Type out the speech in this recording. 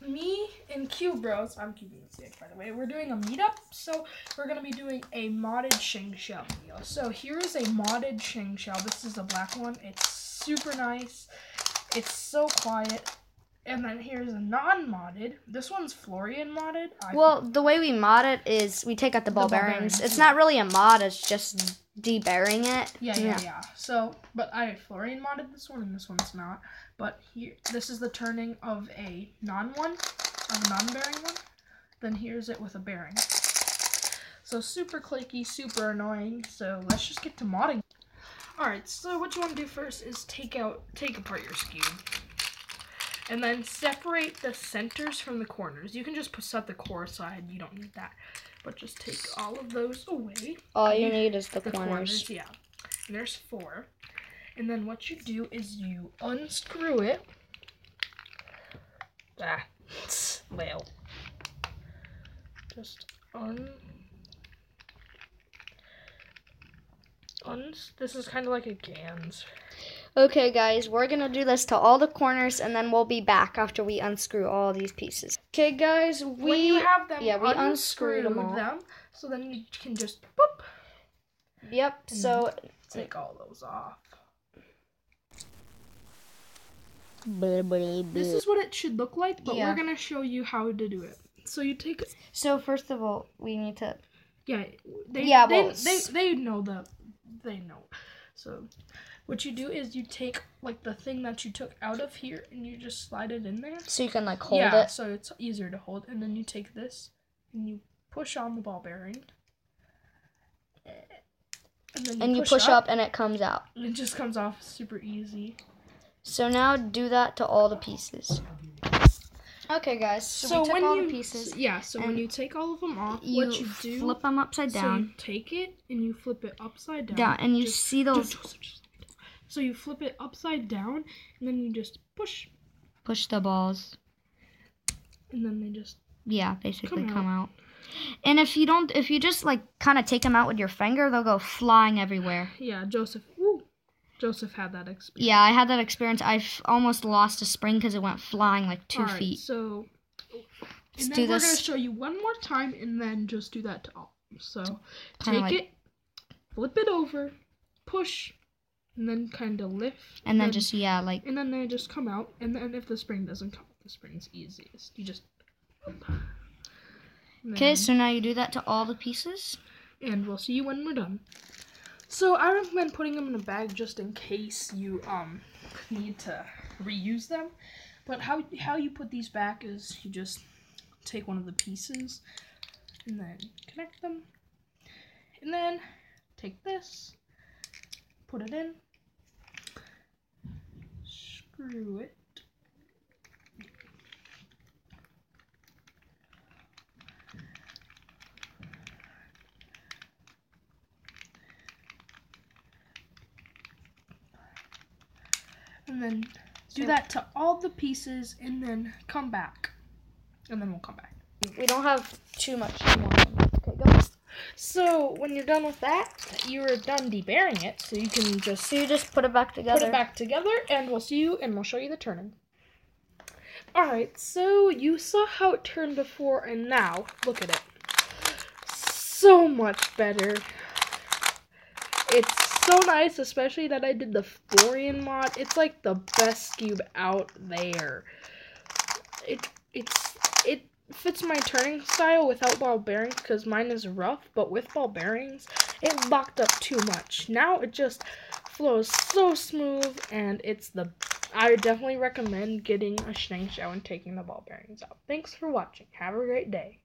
me and Cube Bros, I'm keeping Bros by the way, we're doing a meetup. So we're gonna be doing a modded Shengshou video. So here is a modded Shengshou. This is a black one. It's super nice. It's so quiet. And then here's a non-modded. This one's Florian modded. I Well, the way we mod it is we take out the ball, ball bearings. bearings, It's not really a mod, it's just mm. Debearing it. Yeah, yeah, yeah, So, but I Florian modded this one, and this one's not. But here, this is the turning of a non one, of a non-bearing one. Then here's it with a bearing. So super clicky, super annoying. So let's just get to modding. All right. So what you want to do first is take out, take apart your Skewb, and then separate the centers from the corners. You can just put set the core aside. You don't need that. But just take all of those away All you need is the, the corners. corners. Yeah. And there's four. And then what you do is you unscrew it. Ah, well. Just un. Uns. This is kind of like a Gans. Okay, guys, we're gonna do this to all the corners, and then we'll be back after we unscrew all these pieces. Okay, guys, we when you have them, yeah, we unscrewed unscrewed them all. them, so then you can just boop, yep. So take all those off. this This is what it should look like, but Yeah. we're gonna show you how to do it. So you take so first of all, we need to Yeah, they Yeah, they, well, they s- they know the they know. So what you do is you take like the thing that you took out of here and you just slide it in there. so you can like hold yeah, it. so it's easier to hold. And then you take this and you push on the ball bearing. And then And you push up, and it comes out. and it just comes off super easy. So now do that to all the pieces. Okay, guys. So, So, when all you the pieces. yeah, so when you take all of them off, You, what you do flip them upside so down. you take it and you flip it upside down. down, and you Just- see those. Just- just- So you flip it upside down, and then you just push, Push the balls. and then they just Yeah, basically Come come, out. And if you don't, if you just like kind of take them out with your finger, they'll go flying everywhere. yeah. Joseph, Joseph had that experience. Yeah, I had that experience. I almost lost a spring because it went flying like two All right, feet. So, Let's and do then we're gonna show you one more time, and then just do that to all. So Kinda take like- it, flip it over, push, and then kind of lift, And then just yeah, like and then they just come out. And then if the spring doesn't come, the spring's easiest. You just. Okay. So now you do that to all the pieces. and we'll see you when we're done. So I recommend putting them in a bag just in case you um need to reuse them. But how how you put these back is you just take one of the pieces and then connect them, and then take this, put it in, screw it. And then do that to all the pieces and then come back and then we'll come back We don't have too much more. Okay, go. so when you're done with that you're done debearing it so you can just So you just put it back together. put it back together and we'll see you and we'll show you the turning all right so you saw how it turned before and now look at it so much better it's so nice especially that i did the florian mod it's like the best cube out there it it's it fits my turning style without ball bearings because mine is rough but with ball bearings it locked up too much now it just flows so smooth and it's the I definitely recommend getting a Shengshou and taking the ball bearings out. Thanks for watching. Have a great day.